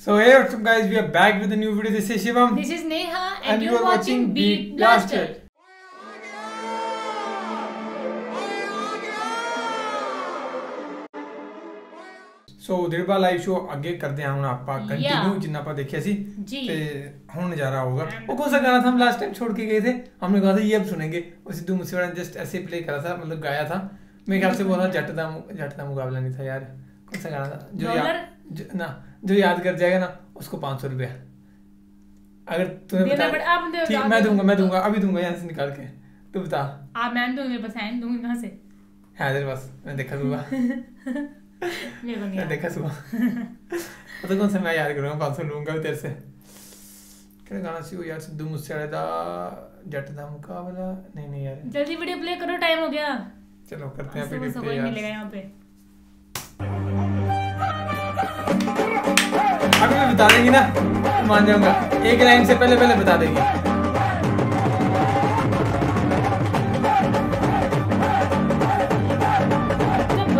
So hey, what's up guys? We are back with a new video. This is Shivam. This is Neha and, and you're, you're watching, watching Beat Blasted. So Dirba live show ਅੱਗੇ ਕਰਦੇ ਹਾਂ ਹੁਣ ਆਪਾਂ continue ਜਿੰਨਾ ਆਪਾਂ ਦੇਖਿਆ ਸੀ ਤੇ ਹੁਣ जा रहा होगा वो कौन सा गाना था हम लास्ट टाइम छोड़ के गए थे हमने कहा था ये अब सुनेंगे और सिद्धू मूसेवाला ने जस्ट ऐसे प्ले करा था मतलब गाया था मेरे ख्याल से वो था जट का जट का मुकाबला नहीं था यार कौन सा गाना था जो यार ना जो याद कर जाएगा ना उसको पाँच सौ रुपया। अगर तुम्हें बता ठीक मैं दूँगा मैं दूँगा अभी दूँगा यहाँ से निकाल के। तू बता। आप मैं दूँगी बस आइन दूँगी कहाँ से? हाँ तेरे मैं देखा सुबह। मैं देखा सुबह। तो कौन सा मैं याद करूँगा पाँच सौ लूँगा तेरे से। क्या गाना चाहिए यार सिद्धू मुझसे अड़े जट का मुकाबला। नहीं नहीं यार। जल्दी वीडियो प्ले करो टाइम हो गया। चलो करते हैं वीडियो प्ले यहाँ पे। बता देंगी ना मान जाऊँगा। एक लाइन से पहले पहले बता देगी। जब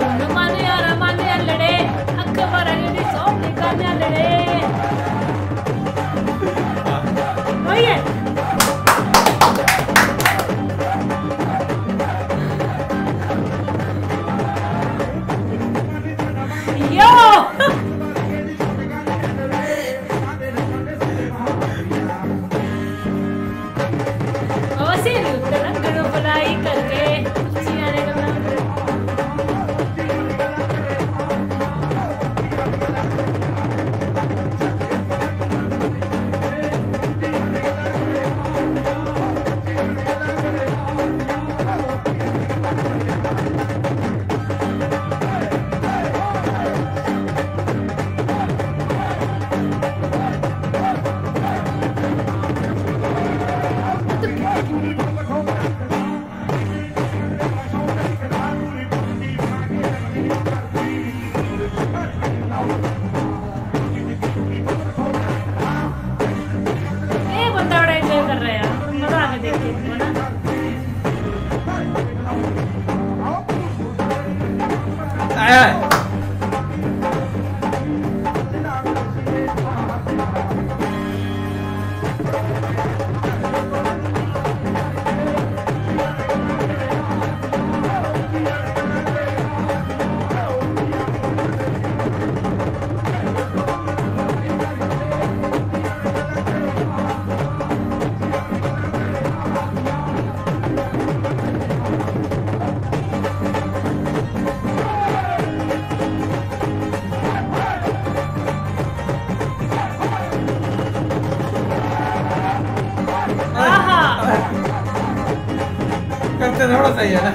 ही है ना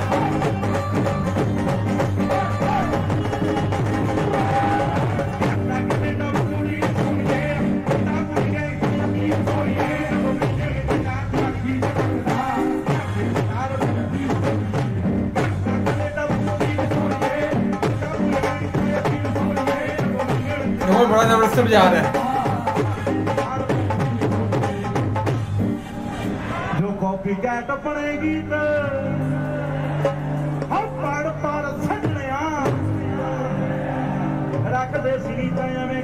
बड़ा ज़बरदस्त बजा रहा है। जो कॉपी कैट तो पड़ेगी तो। Amen.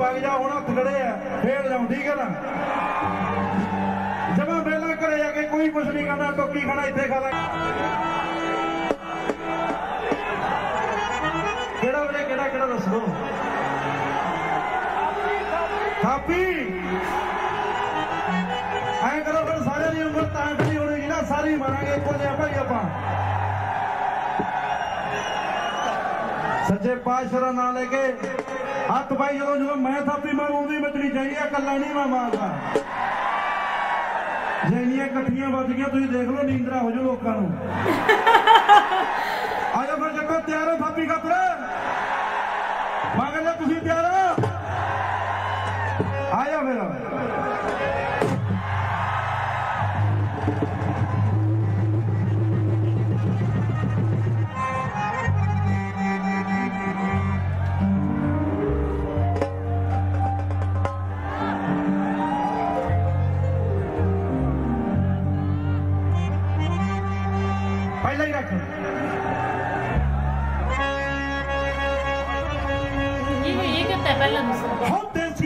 ਵਗ ਜਾ ਹੁਣ ਹੱਥ ਖੜੇ ਆ, ਫੇਰ ਜਾਉਂ ਠੀਕ ਹੈ ਨਾ ਜਮਾ ਵੇਲਾ ਘਰੇ ਜਾ ਕੇ ਕੋਈ ਕੁਛ ਨਹੀਂ ਕਰਨਾ ਟੋਕੀ ਖਾਣਾ ਇੱਥੇ ਖਾ ਲੈ। ਕਿਹੜਾ ਵੇਲੇ ਕਿਹੜਾ ਕਿਹੜਾ ਦੱਸ? ਦੋ ਥਾਪੀ। ਐਂ ਕਰੋ ਫਿਰ ਸਾਰਿਆਂ ਦੀ ਉਮਰ ਤਾਂ ਨਹੀਂ ਹੋਣੀ ਨਾ, ਸਾਰੀ ਮਰਾਂਗੇ ਇੱਕੋ ਜਿਹਾ ਭਾਈ ਆਪਾਂ। ਸੱਚੇ ਪਾਤਸ਼ਾਹ ਦਾ ਲੈ ਕੇ ਹੱਥ ਪਾਈ ਜਦੋਂ ਜਦੋਂ ਮੈਂ ਥਾਪੀ ਮਾਰੂ, ਉਹਦੀ ਮਚਣੀ ਚਾਹੀਦੀ ਆ ਕੱਲਾ ਨਹੀਂ ਮੈਂ ਮਾਰਦਾ। ਜੇ ਇਕੱਠੀਆਂ ਵੱਜ ਗਈਆਂ, ਤੁਸੀਂ ਦੇਖ ਲਓ ਨੀਂਦਰਾ ਹੋ ਜਾਓ ਲੋਕਾਂ ਨੂੰ। ਆਜੋ ਫਿਰ ਜੱਕੋ ਤਿਆਰ ਹੋ ਥਾਪੀ ਖਾਤਰ ਮਗਰ ਲੈ ਤੁਸੀਂ ਤਿਆਰ ਹੋ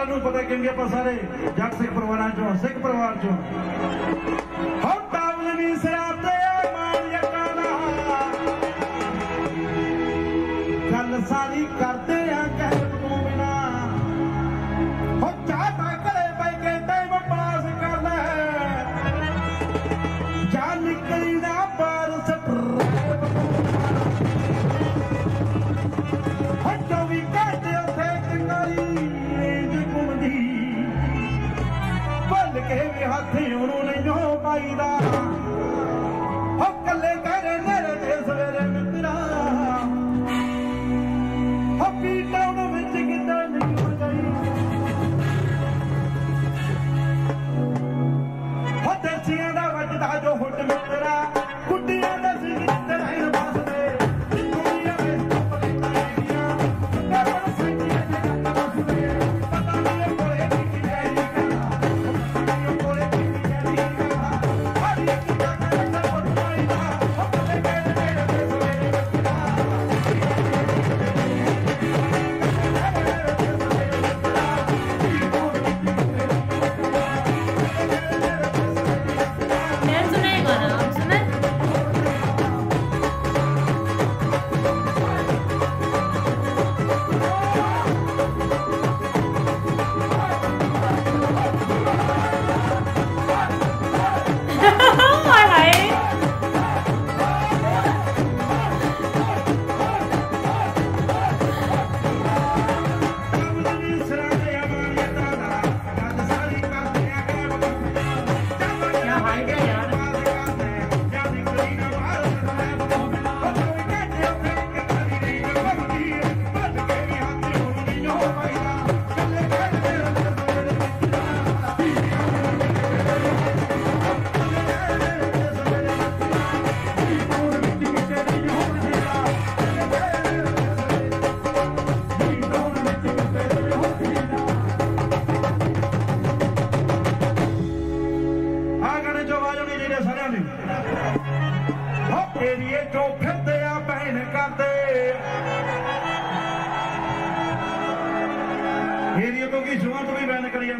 ਸਾਰਿਆਂ ਨੂੰ ਪਤਾ ਕਿਉਂਕਿ ਆਪਾਂ ਸਾਰੇ? ਜੱਟ ਸਿੱਖ ਪਰਿਵਾਰਾਂ ਚੋਂ ਸਿੱਖ ਪਰਿਵਾਰ ਚੋਂ।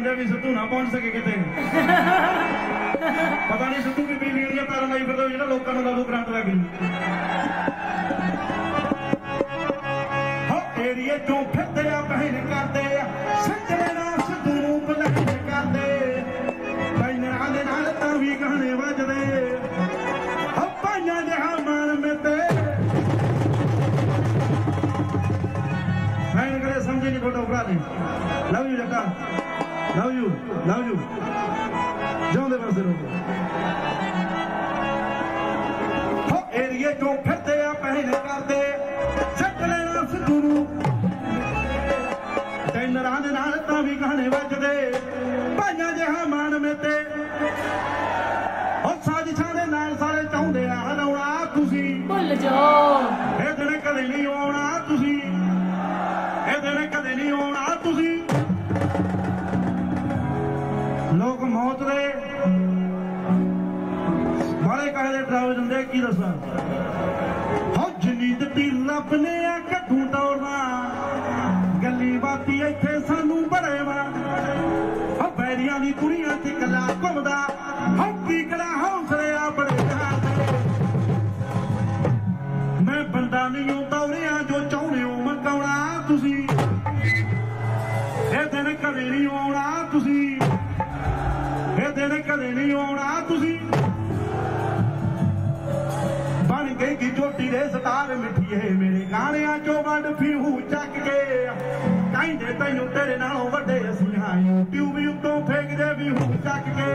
ਬੈਨ ਕਰੀ ਜਾਂਦੇ ਵੀ ਸਿੱਧੂ ਨਾ ਪਹੁੰਚ ਸਕੇ ਕਿਤੇ ਪਤਾ ਨਹੀਂ ਸਿੱਧੂ ਵੀ ਬਿਜਲੀ ਦੀਆਂ ਤਾਰਾਂ ਲਾਈ ਫਿਰਦੇ ਜਿਹੜਾ ਲੋਕਾਂ ਨੂੰ ਲਾਦੂ ਕਰੰਟ ਲੱਗ ਗਈ ਹੋ ਏਰੀਏ ਚੋਂ ਫਿਰਦੇ ਆ ਬਹਿਣ ਕਰਦੇ ਸੱਜਣੇ ਨਾਲ ਸਿੱਧੂ ਨੂੰ ਬਲੈਣ ਕਰਦੇ ਬੈਨਰਾਂ ਦੇ ਨਾਲ ਤਾਂ ਵੀ ਗਾਣੇ ਵੱਜਦੇ ਹੋ ਪਾਈਆਂ ਜਹਾਂ ਮਨ ਮੇਤੇ ਮੈਂ ਕਰੇ ਸਮਝੇ ਨਹੀਂ ਤੁਹਾਡਾ ਭਰਾ ਨੇ ਲਵ ਯੂ ਜੱਟਾ ਲਵ ਯੂ ਲਵ ਯੂ ਜਾਂਦੇ ਪਾਸੇ ਰੋਕੋ ਹੋ ਏਰੀਏ ਚੋਂ ਫਿਰਦੇ ਆ ਪਹਿਨ ਕਰਦੇ। ਸੱਟ ਲੈਣਾ ਸਿੱਧੂ ਨੂੰ ਟੈਨਰਾਂ ਦੇ ਨਾਲ ਤਾਂ ਵੀ ਗਾਣੇ ਵੱਜਦੇ। ਭਾਈਆਂ ਜਿਹਾ ਮਾਨ ਮੇਤੇ। ਹੋ ਸਾਜਿਸ਼ਾਂ ਦੇ ਨਾਲ ਸਾਰੇ ਚਾਹੁੰਦੇ ਆ ਹਲਾਉਣਾ ਤੁਸੀਂ। ਭੁੱਲ ਜਾਓ। ਇਹ ਦਿਨ ਕਦੇ ਨਹੀਂ ਆਉਣਾ ਤੁਸੀਂ। ਇਹ ਦਿਨ ਕਦੇ ਨਹੀਂ ਆਉਣਾ ਮੌਤ ਦੇ ਬਾਰੇ ਕਹੇ ਦੇ ਡਰਾਵੇ ਦਿੰਦੇ ਕੀ ਦੱਸਾਂ? ਹੋ ਜਿੰਨੀ ਦਿੱਤੀ, ਰੱਬ ਨੇ ਆ ਕੱਠੂ ਜੋਟੀ ਦੇ ਸਟਾਰ ਮਿੱਠੀਏ ਮੇਰੇ ਗਾਣਿਆਂ ਚੋਂ ਵੱਡ ਫਿਰੂ ਚੱਕ ਕੇ। ਕਹਿੰਦੇ ਤੈਨੂੰ ਤੇਰੇ ਨਾਲੋਂ ਵੱਡੇ ਅਸੀਂ ਹਾਂ YouTube ਉੱਤੋਂ ਫੇਕਦੇ ਵੀ ਹੂ ਚੱਕ ਕੇ।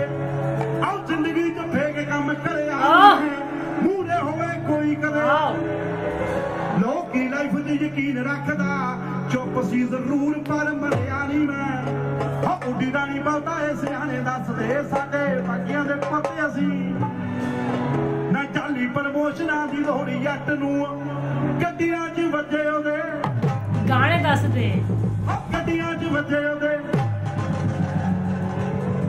ਆਓ ਜ਼ਿੰਦਗੀ 'ਚ ਫੇਕ ਕੰਮ ਕਰਿਆ। ਮੂਰੇ ਹੋਵੇ ਕੋਈ ਕਦੇ ਲੋਕੀ ਲਾਈਫ ਤੇ ਯਕੀਨ ਰੱਖਦਾ ਚੁੱਪ ਸੀ ਜ਼ਰੂਰ ਪਰ ਮਰਿਆ ਨਹੀਂ ਮੈਂ। ਆ ਉੱਡੀ ਦਾ ਨਹੀਂ ਬਹੁਤਾ ਇਹ ਸਿਆਣੇ ਦੱਸਦੇ ਸਾਡੇ ਬਾਕੀਆਂ ਦੇ ਪੱਤੇ ਅਸੀਂ। ਚਾਲੀ ਪ੍ਰਮੋਸ਼ਨਾਂ ਦੀ ਲੋਹੜੀ ਜੱਟ ਨੂੰ। ਗੱਡੀਆਂ 'ਚ ਵੱਜੇ ਉਹਦੇ। ਗਾਣੇ ਦੱਸਦੇ। ਗੱਡੀਆਂ 'ਚ ਵੱਜੇ ਉਹਦੇ।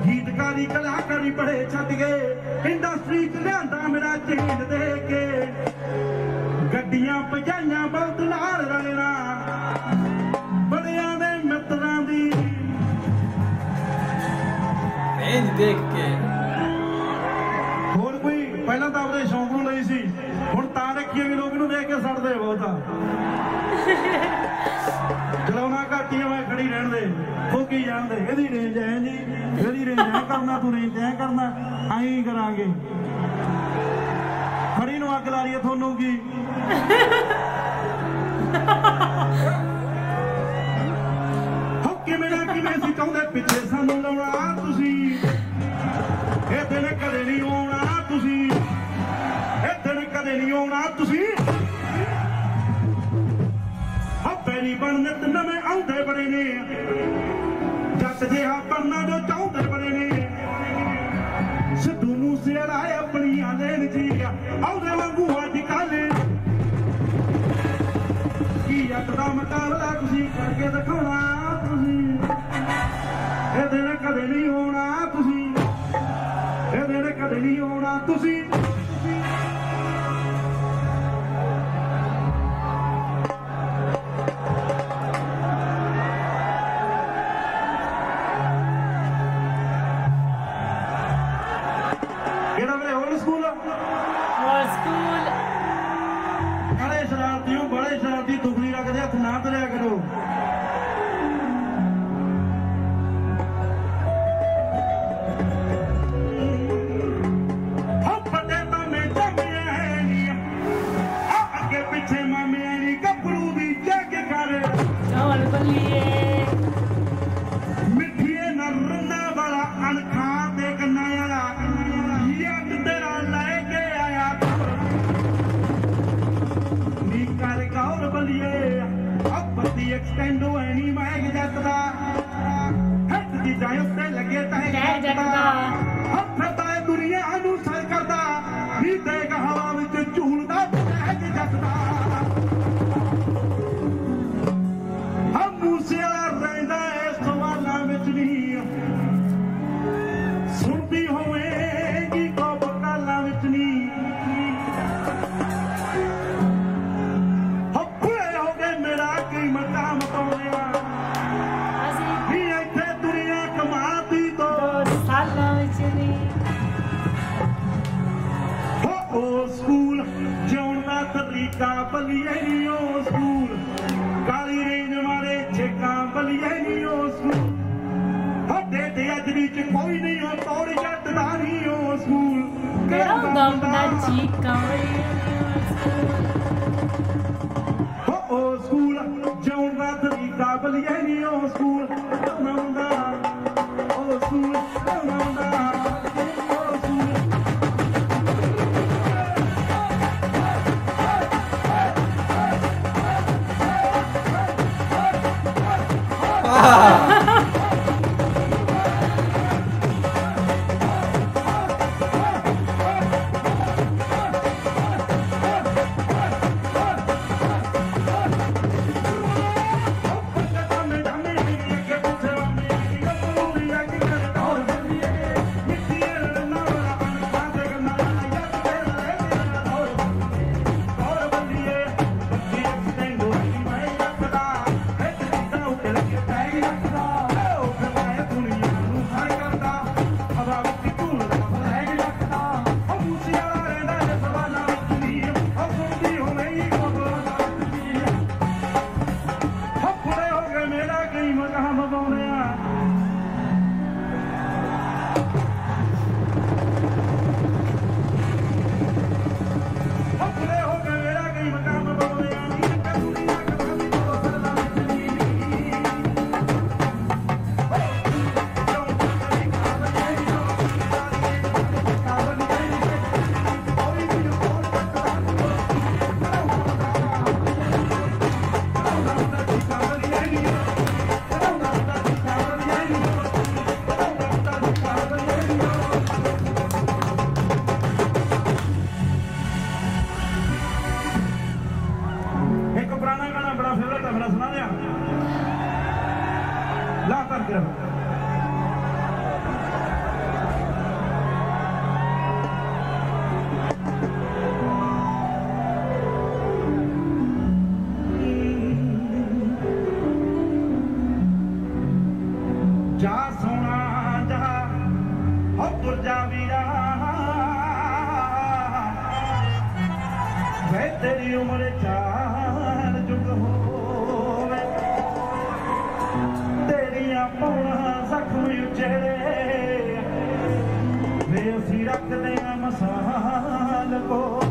ਗੀਤਕਾਰੀ ਕਲਾਕਾਰੀ ਬੜੇ ਛੱਡ ਗਏ। ਇੰਡਸਟਰੀ 'ਚ ਲਿਆਂਦਾ ਮੇਰਾ ਚੇਂਜ ਦੇ ਕੇ। ਗੱਡੀਆਂ ਭਜਾਈਆਂ ਬਹੁਤ ਨਾਲ। ਰਲਣਾ ਬੜਿਆਂ ਦੇ ਮਿੱਤਰਾਂ ਦੀ। ਰੇਂਜ ਦੇਖ ਕੇ ਪਹਿਲਾਂ ਤਾਂ ਆਪਣੇ ਸ਼ੌਂਕ ਨੂੰ ਲਈ ਸੀ। ਹੁਣ ਤਾਂ ਰੱਖੀ ਵੀ ਲੋਕ ਨੂੰ ਦੇਖ ਕੇ ਸੜਦੇ ਬਹੁਤਾ ਚਲਾਉਣਾ ਘਾਟੀ ਮੈਂ ਖੜੀ ਰਹਿਣ ਦੇ। ਉਹ ਕੀ ਇਹਦੀ ਰੇਂਜ ਐ ਜੀ। ਇਹਦੀ ਰੇਂਜ ਐ ਕਰਨਾ, ਤੂੰ ਰੇਂਜ ਐ ਕਰਨਾ, ਐਂ ਕਰਾਂਗੇ। ਖੜੀ ਨੂੰ ਅੱਗ ਲਾ ਲਈਏ, ਤੁਹਾਨੂੰ ਕੀ? ਹੋ ਕਿਵੇਂ ਨਾ ਕਿਵੇਂ ਸੀ ਚਾਹੁੰਦੇ ਪਿੱਛੇ ਸਾਨੂੰ ਲਾਉਣਾ। ਆਉਣਾ ਤੁਸੀਂ ਆਪੇ ਨਹੀਂ ਬਣਨੇ ਤੇ ਨਵੇਂ ਆਉਂਦੇ ਬੜੇ ਨੇ ਜੱਟ ਜਿਹਾ ਬਣਨਾ ਜੋ ਚਾਹੁੰਦੇ ਬੜੇ ਨੇ ਸਿੱਧੂ ਮੂਸੇਵਾਲਾ ਆਪਣੀਆਂ ਲੈਣ ਜੀ ਆਉਂਦੇ ਵਾਂਗੂ ਅੱਜ ਕੱਲ੍ਹ ਕੀ ਅੱਤ ਦਾ ਮੁਕਾਬਲਾ ਤੁਸੀਂ ਕਰਕੇ ਦਿਖਾਉਣਾ ਤੁਸੀਂ ਇਹ ਦਿਨ ਕਦੇ ਨਹੀਂ ਹੋਣਾ ਤੁਸੀਂ ਇਹ ਦਿਨ ਕਦੇ ਨਹੀਂ ਹੋਣਾ ਤੁਸੀਂ ਤੇਰੀਆਂ ਪੌਣਾ ਜ਼ਖਮ ਉਜੜੇ ਵੇ ਅਸੀਂ ਰੱਖਦੇ ਆ ਮਸਾਲ ਕੋ।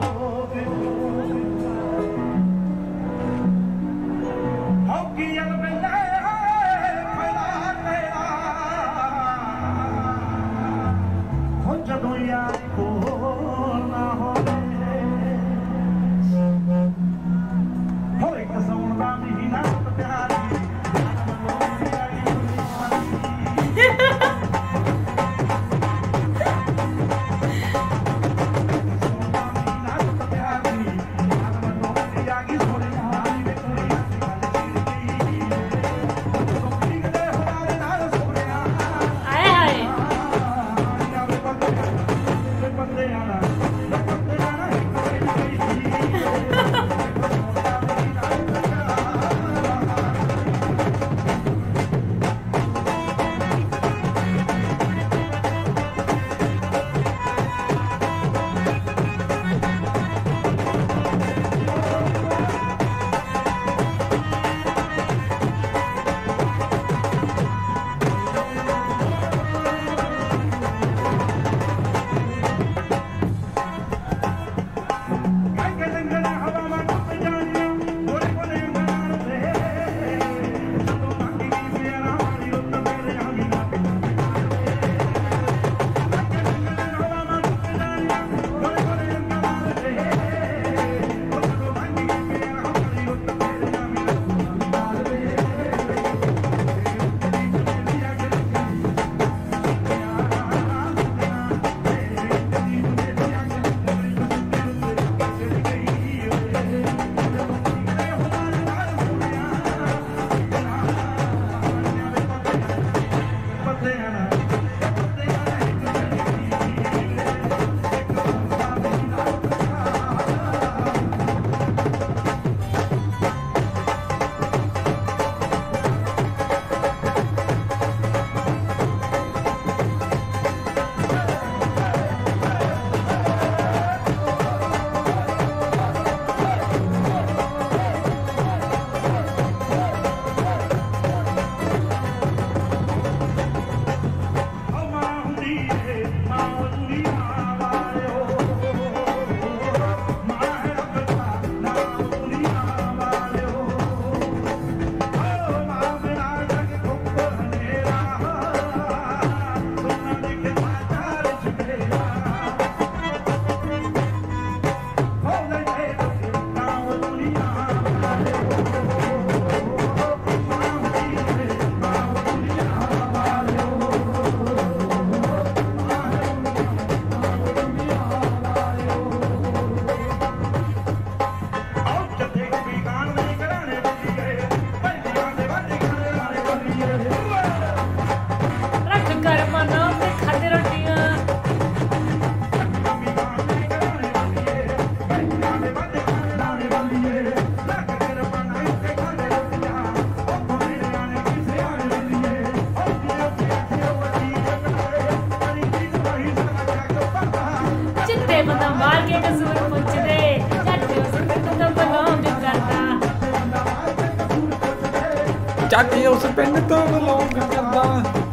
Já que eu se perguntando longa. Tá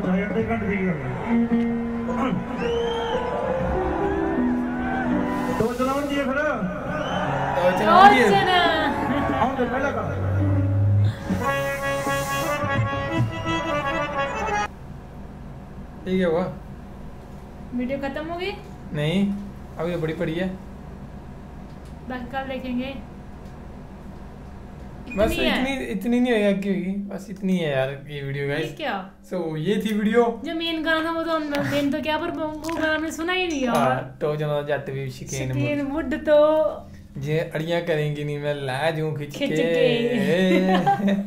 ਘੰਟਾ ਲਵਾ ਲਓ ਚਾਹੇ ਅੱਧੇ ਘੰਟੇ ਦੀ ਗੱਲ ਹੈ ਦੋ ਚਲਾਉਣ ਦੀ ਫਿਰ ਤੋ ਚਲਾਉਂਦੀ ਰੋਸ਼ਨ ਆਉਂਦੇ ਪਹਿਲਾਂ ਕਰ ठीक है हुआ वीडियो खत्म हो गई नहीं अभी तो बड़ी पड़ी है बाकी कल देखेंगे बस इतनी है। इतनी इतनी नहीं होगा की होगी बस इतनी है यार ये वीडियो ये गाइस क्या सो ये थी वीडियो जो मेन गाना था वो तो मेन तो क्या पर वो वो गाना हमने सुना ही नहीं हाँ, यार तो जनाब जट भी शिकेन शकीन वुड तो जे अड़ियां करेंगी नहीं मैं ला जूं खिच खिच के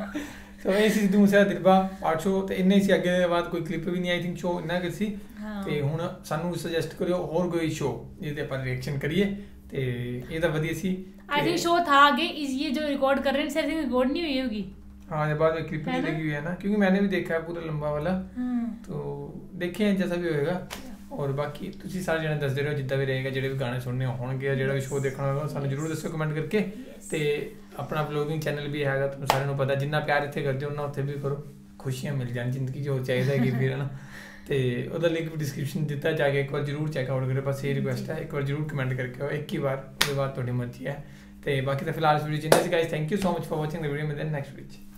ਸੋ ਇਹ ਸੀ ਸਿੱਧੂ ਮੂਸੇਵਾਲਾ ਦਿਲਬਾ ਪਾਰਟ ਸ਼ੋ ਤੇ ਇੰਨੇ ਸੀ ਅੱਗੇ ਦੇ ਬਾਅਦ ਕੋਈ ਕਲਿੱਪ ਵੀ ਨਹੀਂ ਆਈ ਥਿੰਕ ਸ਼ੋ ਇੰਨਾ ਕਿ ਸੀ ਹਾਂ। ਤੇ ਹੁਣ ਸਾਨੂੰ ਸੁਜੈਸਟ ਕਰਿਓ ਹੋਰ ਕੋਈ ਸ਼ੋ ਜਿਹਦੇ ਆਪਾਂ ਰਿਐਕਸ਼ਨ ਕਰੀਏ ਤੇ ਇਹ ਤਾਂ ਵਧੀਆ ਸੀ आई थिंक शो था आगे इस ये जो रिकॉर्ड कर रहे हैं शायद रिकॉर्ड नहीं हुई होगी हाँ ये बाद में क्लिप है भी ना? लगी हुई है ना क्योंकि मैंने भी देखा है पूरा लंबा वाला हाँ तो देखे हैं जैसा भी होएगा ਔਰ ਬਾਕੀ ਤੁਸੀਂ ਸਾਰੇ ਜਣੇ ਦੱਸਦੇ ਰਹੋ ਜਿੱਦਾਂ ਵੀ ਰਹੇਗਾ ਜਿਹੜੇ ਵੀ ਗਾਣੇ ਸੁਣਨੇ ਹੋਣਗੇ ਜਾਂ ਜਿਹੜਾ ਵੀ ਸ਼ੋਅ ਦੇਖਣਾ ਹੋਵੇਗਾ ਸਾਨੂੰ ਜਰੂਰ ਦੱਸਿਓ ਕਮੈਂਟ ਕਰਕੇ ਤੇ ਆਪਣਾ ਵਲੌਗਿੰਗ ਚੈਨਲ ਵੀ ਹੈਗਾ ਤੁਹਾਨੂੰ ਸਾਰਿਆਂ ਨੂੰ ਪਤਾ ਜਿੰਨਾ ਪਿਆਰ ਇੱਥੇ ਕਰਦੇ ਹੋ ਉਹਨਾਂ ਉੱਥੇ ਵੀ ਕਰੋ ਖੁਸ਼ੀਆਂ ਮਿਲ ਜਾਣ ਜ਼ਿੰਦਗੀ 'ਚ ਹੋਰ ਚਾਹੀਦਾ ਕਿ ਫਿਰ ਹਨਾ ਤੇ ਉਹਦਾ ਲਿੰਕ ਵੀ ਡਿਸਕ੍ਰਿਪਸ਼ਨ ਦਿੱਤਾ ਜਾ ਕੇ ਇੱਕ ਵਾਰ ਜਰੂਰ ਚੈੱਕ ਆਊਟ ਕਰਿਓ ਬਸ ਇਹ ਰਿਕੁਐਸਟ ਹੈ ਇੱਕ ਵਾਰ ਜਰੂਰ ਕਮੈਂਟ ਕਰਕੇ ਆਓ ਇੱਕ ਹੀ ਵਾਰ ਉਹਦੇ ਬਾਅਦ ਤੁਹਾਡੀ ਮਰਜ਼ੀ ਹੈ। ਤੇ ਬਾਕੀ ਤਾਂ ਫਿਲਹਾਲ ਇਸ ਵੀਡੀਓ ਜਿੰਨੇ ਸੀ guys thank you so much for watching the video ਮਿਲਦੇ ਨੈਕਸਟ ਵੀਡੀਓ